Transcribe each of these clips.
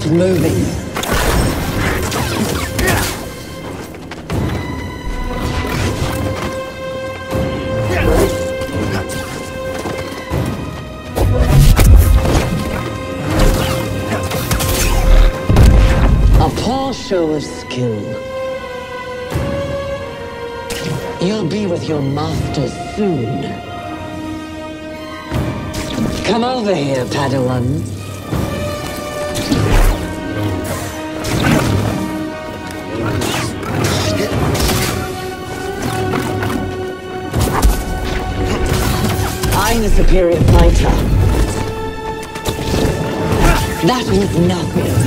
Stop moving. A poor show of skill. You'll be with your master soon. Come over here, Padawan. I'm the superior fighter. That was nothing.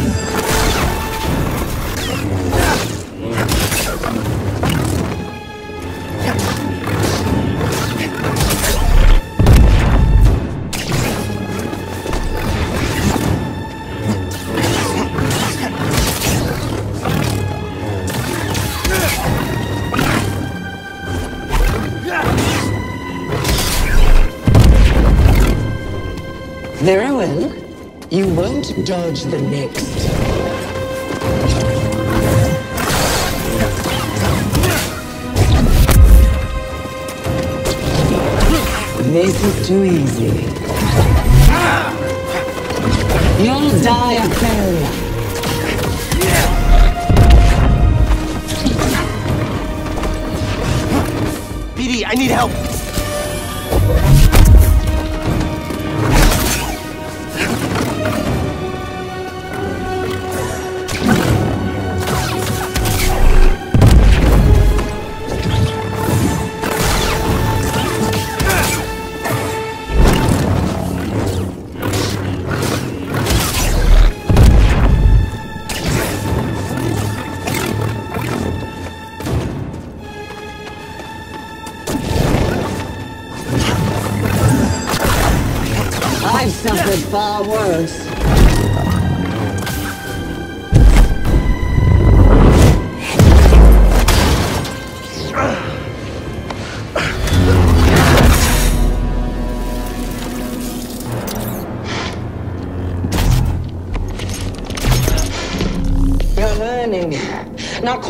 Dodge the next. This is too easy. You'll die a failure. BD, I need help.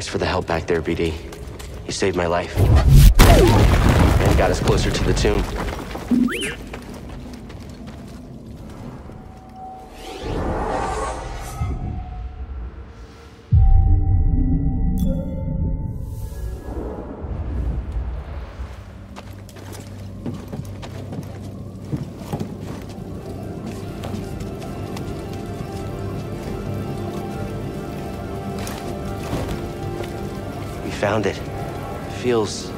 Thanks for the help back there, BD. You saved my life. And got us closer to the tomb. Found it. Feels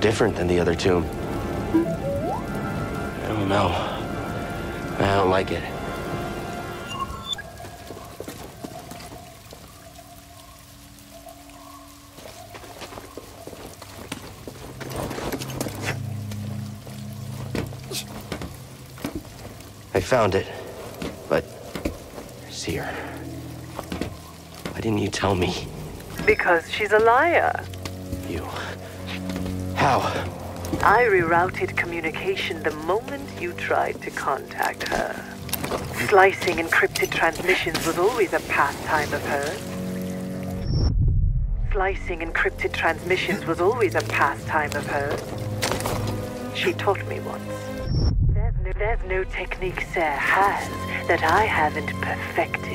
different than the other tomb. I don't know. I don't like it. I found it, but Cere, why didn't you tell me? Because she's a liar. You. How? I rerouted communication the moment you tried to contact her. Slicing encrypted transmissions was always a pastime of hers. Slicing encrypted transmissions was always a pastime of hers. She taught me once. There's no, there's no technique Sarah has that I haven't perfected.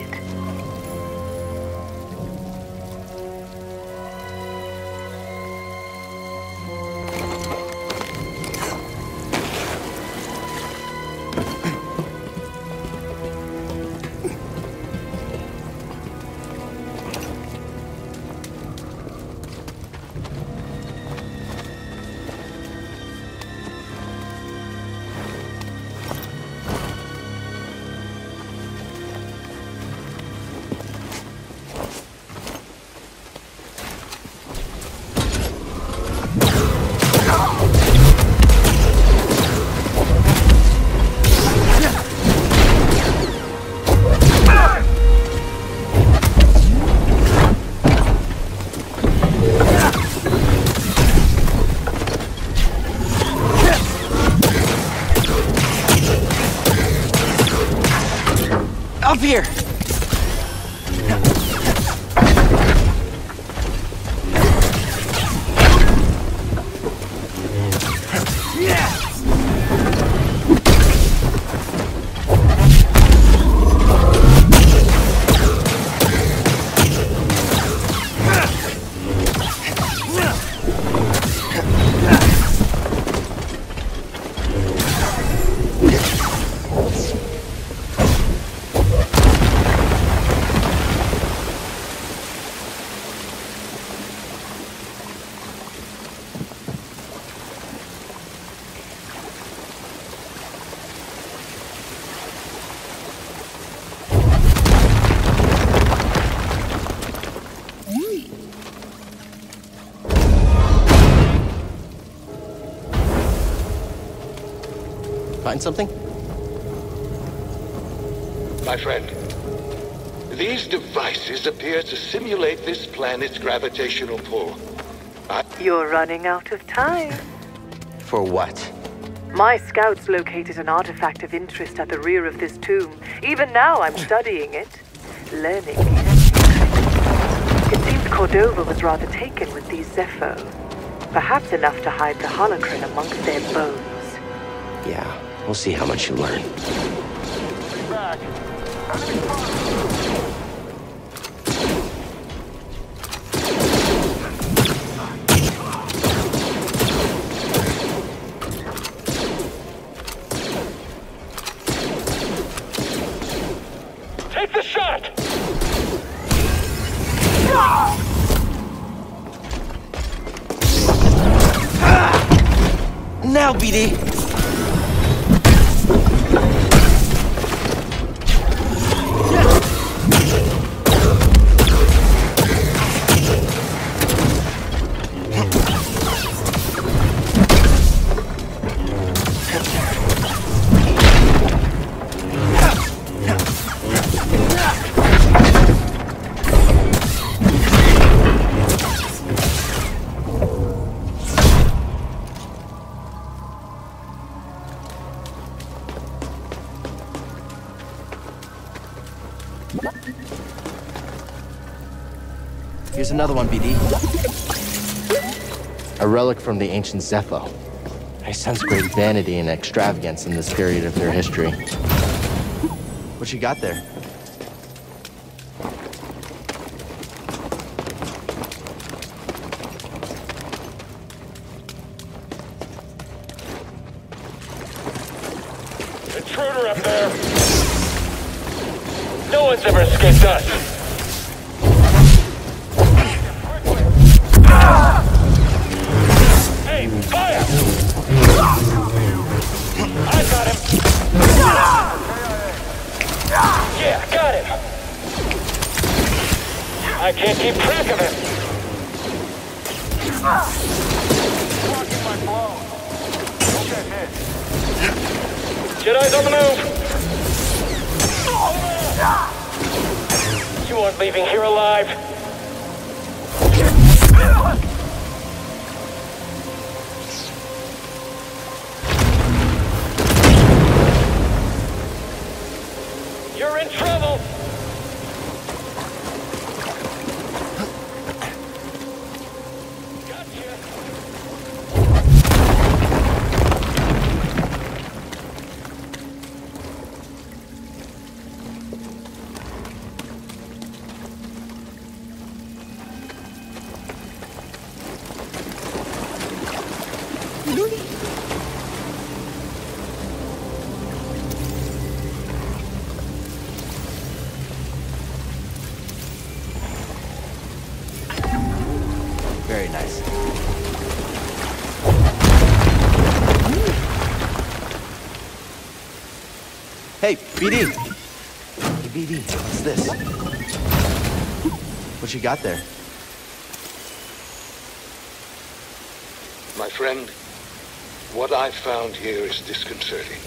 Find something? My friend, these devices appear to simulate this planet's gravitational pull. I, You're running out of time. For what? My scouts located an artifact of interest at the rear of this tomb. Even now, I'm studying it, learning. It seems Cordova was rather taken with these Zeffo. Perhaps enough to hide the holocron amongst their bones. Yeah, we'll see how much you learn. take the shot! Now, BD! Relic from the ancient Zeffo. I sense great vanity and extravagance in this period of their history. What you got there? I can't keep track of him! Blocking my blow. Don't hit. Jedi's on the move! You aren't leaving here alive! You're in trouble! Hey, BD! Hey, BD, what's this? What you got there? My friend, what I found here is disconcerting.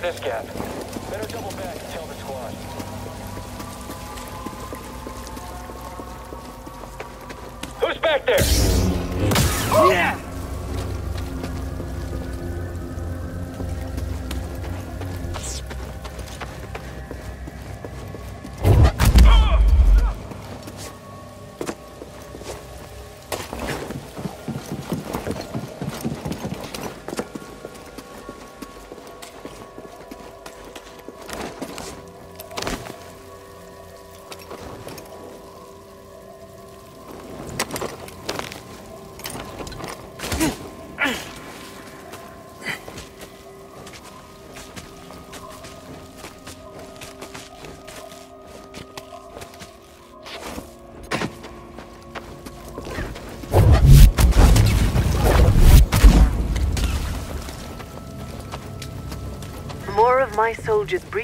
This gap. Better double back and tell the squad. Who's back there?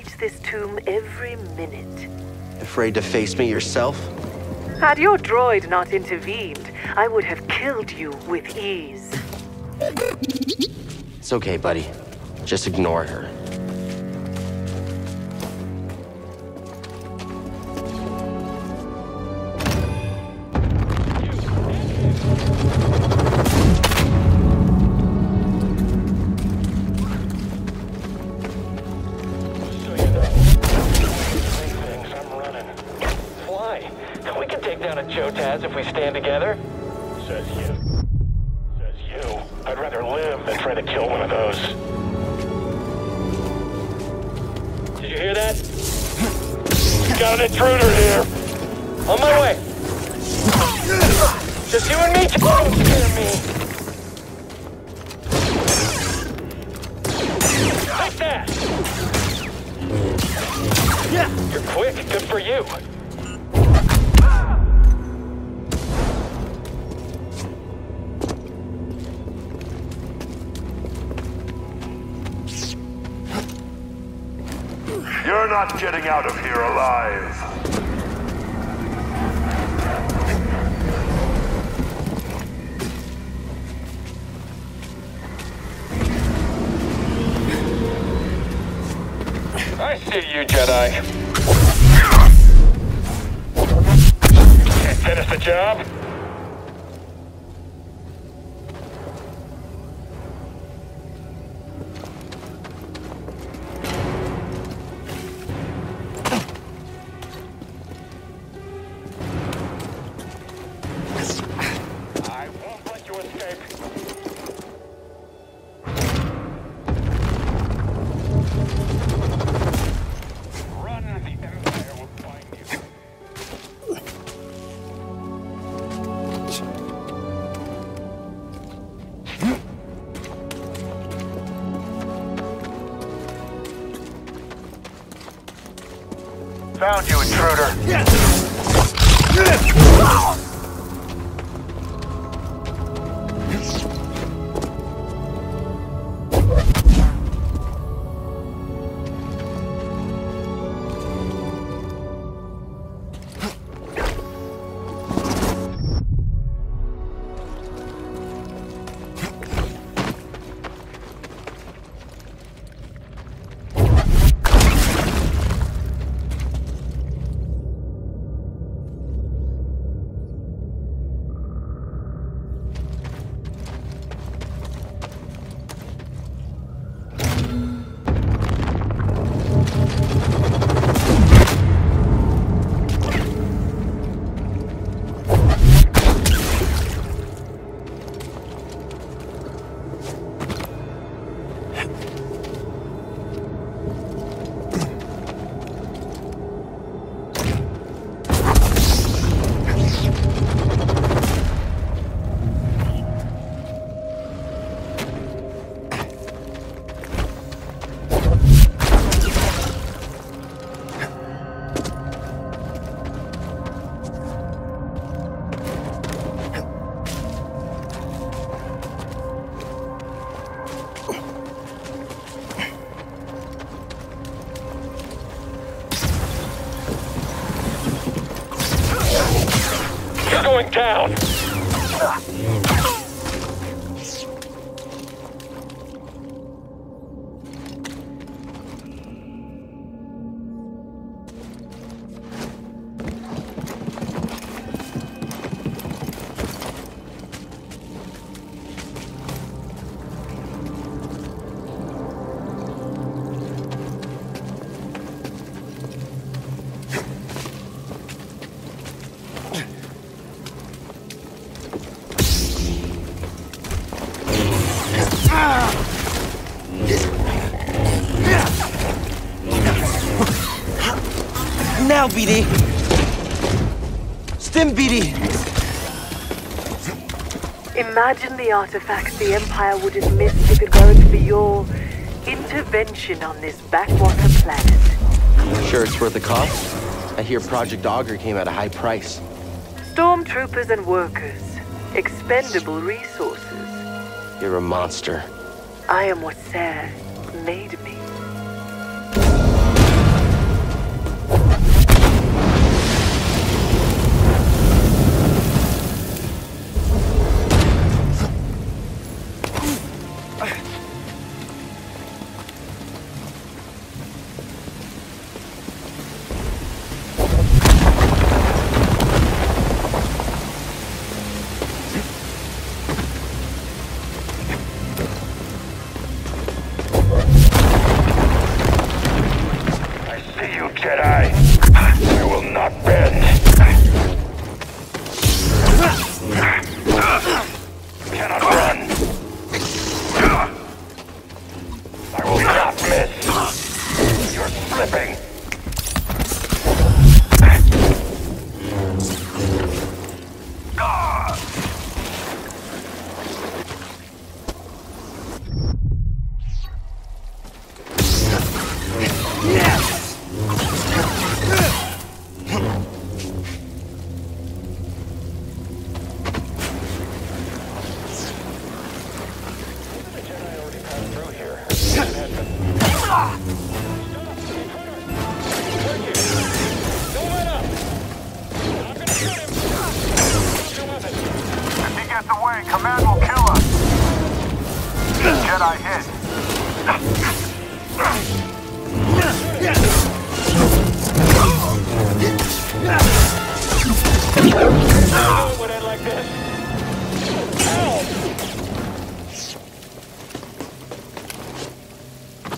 Breach this tomb every minute. Afraid to face me yourself? Had your droid not intervened, I would have killed you with ease. It's okay, buddy. Just ignore her. Job? BD! Stim, BD! Imagine the artifacts the Empire would have missed if it weren't for your intervention on this backwater planet. Sure it's worth the cost? I hear Project Augur came at a high price. Stormtroopers and workers. Expendable resources. You're a monster. I am what Cere made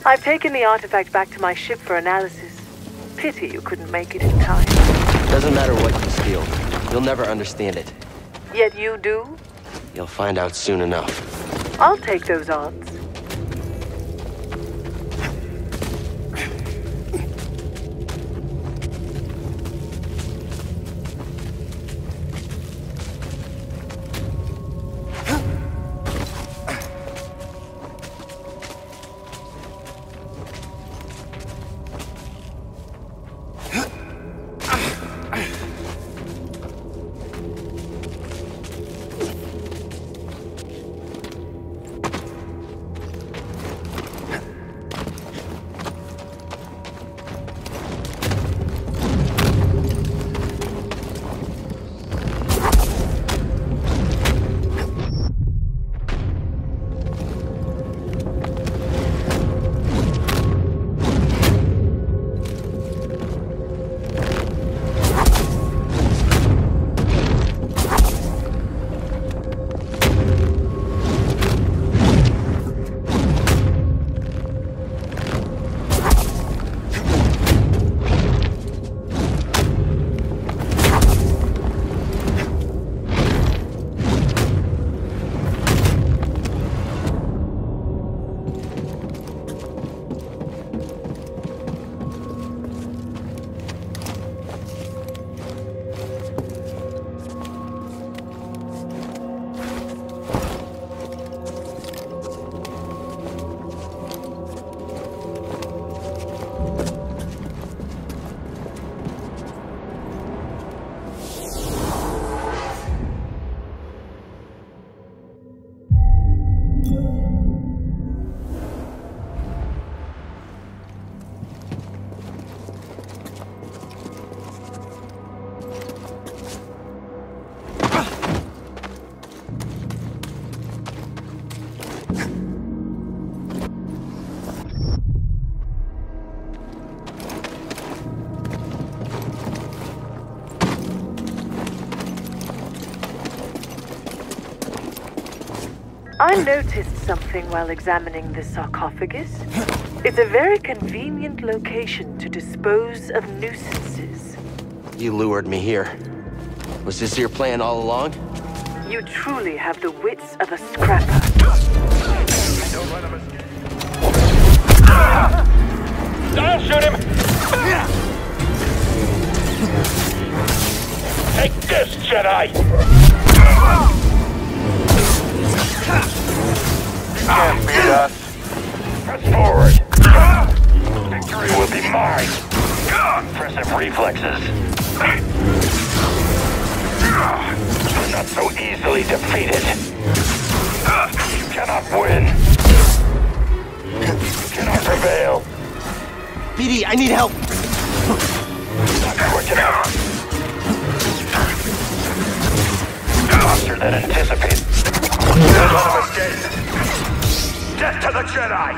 I've taken the artifact back to my ship for analysis. Pity you couldn't make it in time. Doesn't matter what you steal. You'll never understand it. Yet you do? You'll find out soon enough. I'll take those odds. I noticed something while examining the sarcophagus. It's a very convenient location to dispose of nuisances. You lured me here. Was this your plan all along? You truly have the wits of a scrapper. Don't shoot him! Take this, Jedi! Can't beat us. Press forward. Victory will be mine. Impressive reflexes. Not so easily defeated. You cannot win. You cannot prevail. BD, I need help! Faster than anticipated. Let them escape. Death to the Jedi!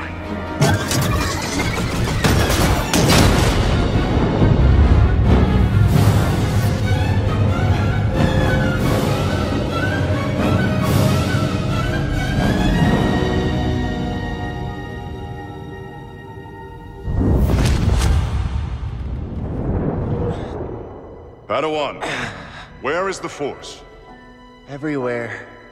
Padawan, where is the Force? Everywhere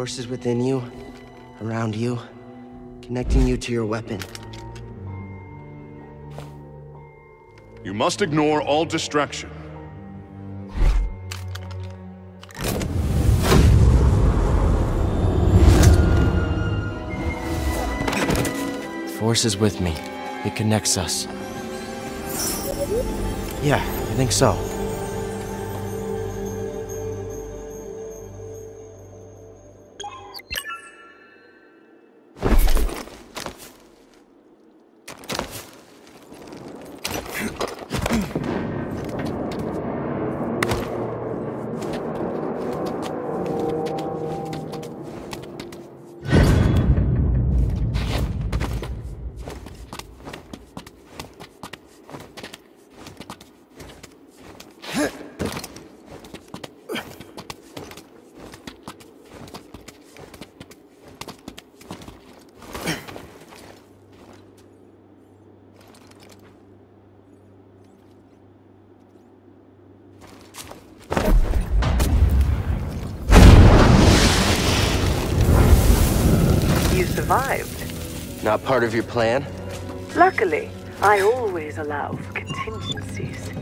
The force is within you, around you, connecting you to your weapon. You must ignore all distraction. The force is with me. It connects us. Yeah, I think so. Survived. Not part of your plan? Luckily, I always allow for contingencies.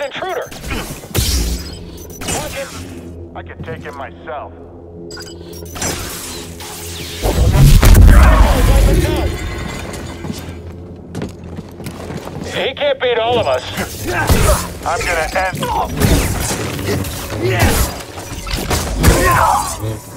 An intruder! Watch him! I can take him myself. He can't beat all of us. I'm gonna end. Enemy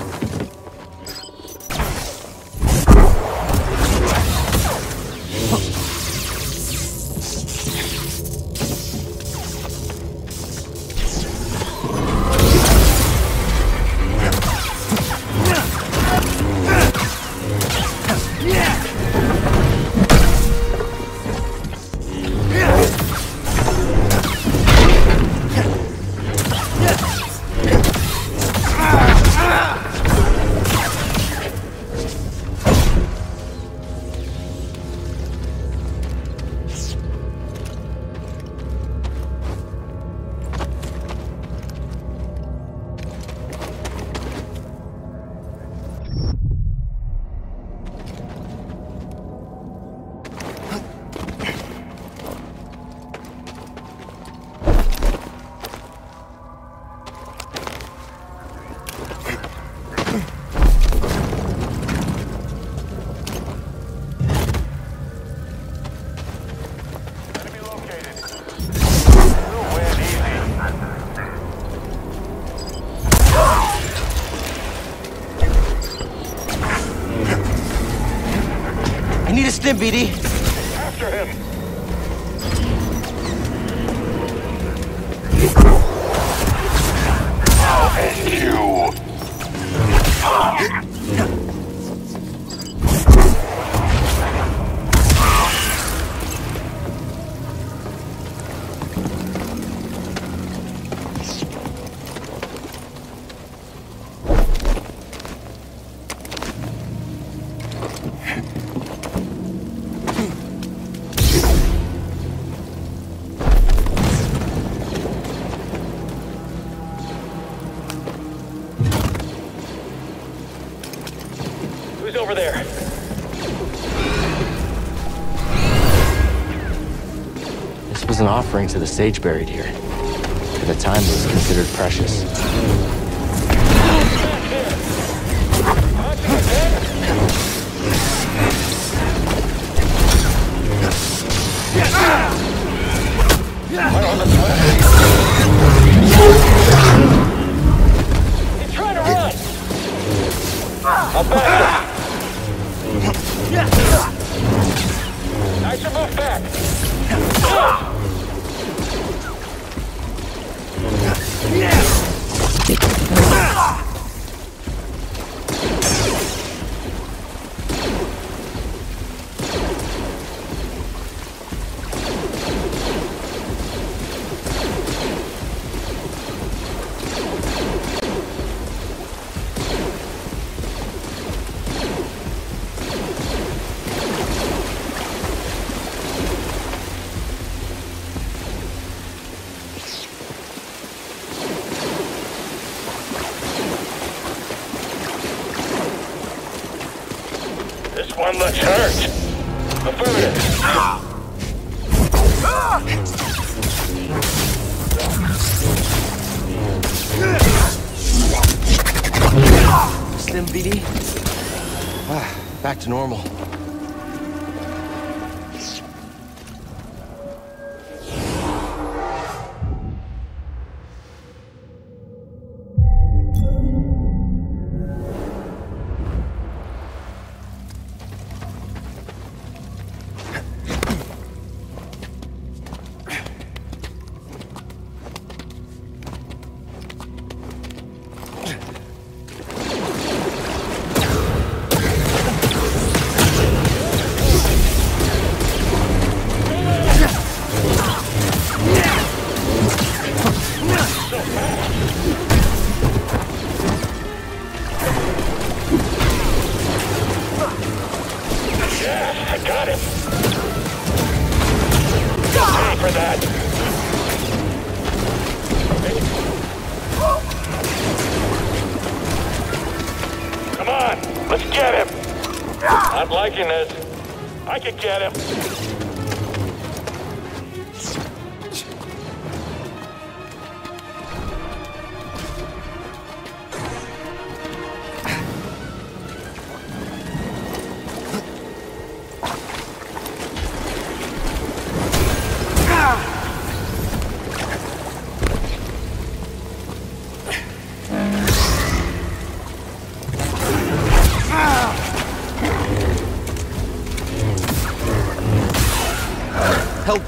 BD. An offering to the sage buried here. At the time, it was considered precious. Stim, BD? Ah, back to normal.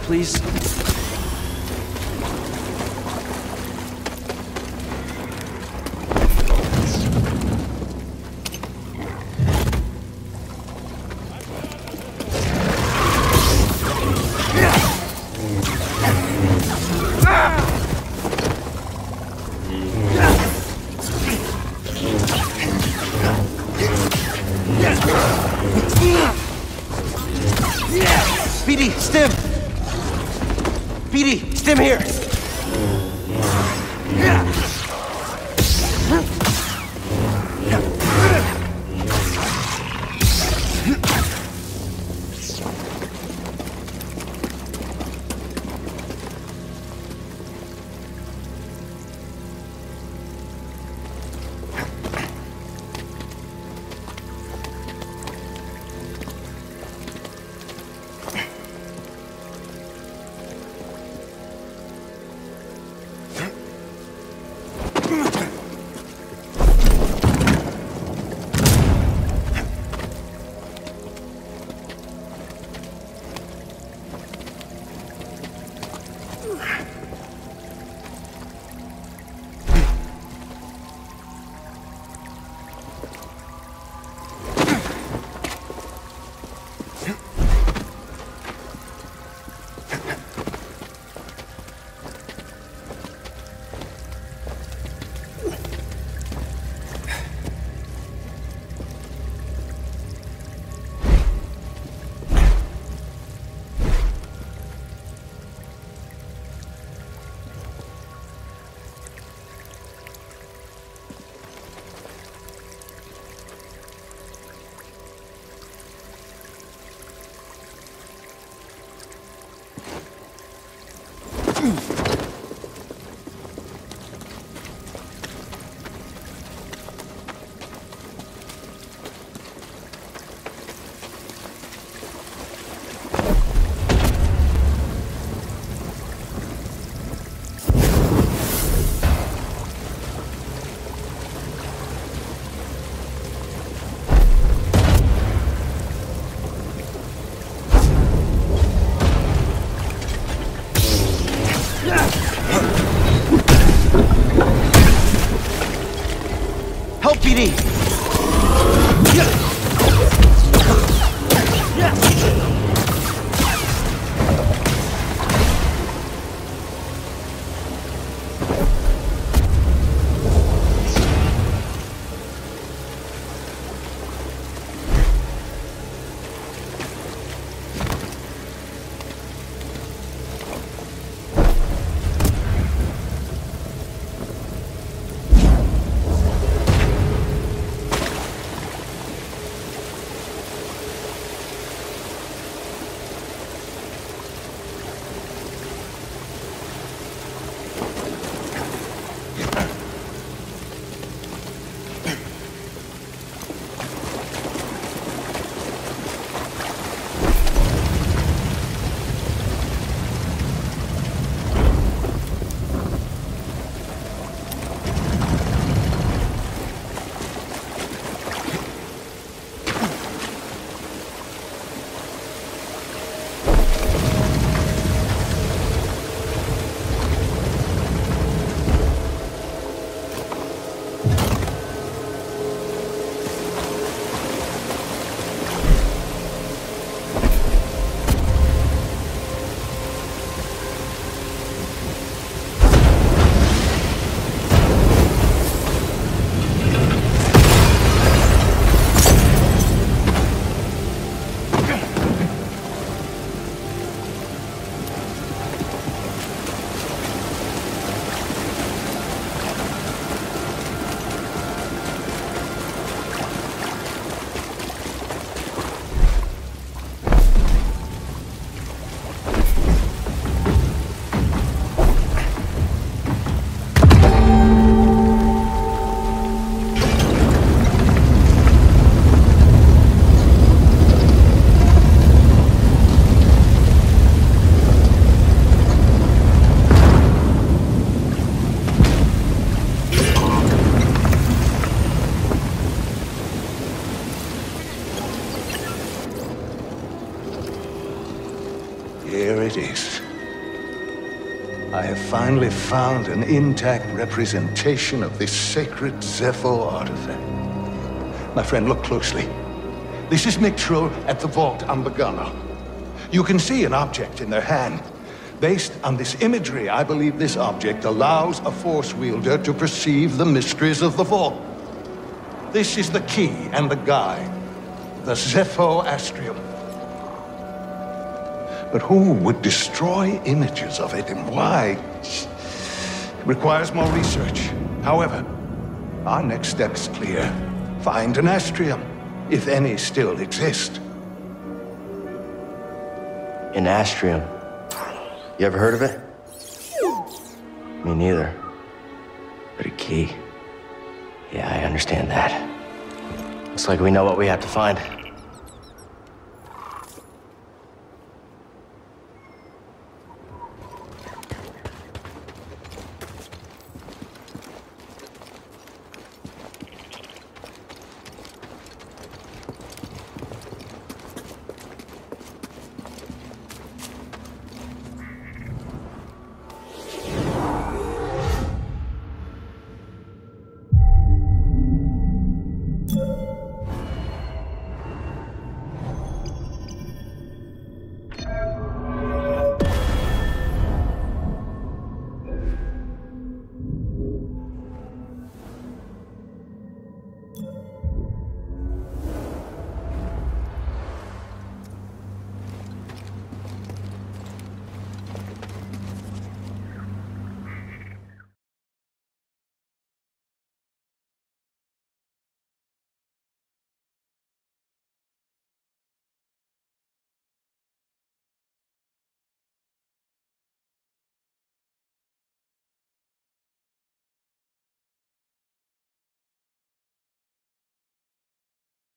Please. Finally found an intact representation of this sacred Zeffo artifact. My friend, look closely. This is Miktrull at the vault on Bogano. You can see an object in their hand. Based on this imagery, I believe this object allows a Force wielder to perceive the mysteries of the vault. This is the key and the guide, the Zeffo Astrium. But who would destroy images of it and why? It requires more research. However, our next step is clear. Find an Astrium, if any still exist. An Astrium. You ever heard of it? Me neither. But a key. Yeah, I understand that. Looks like we know what we have to find.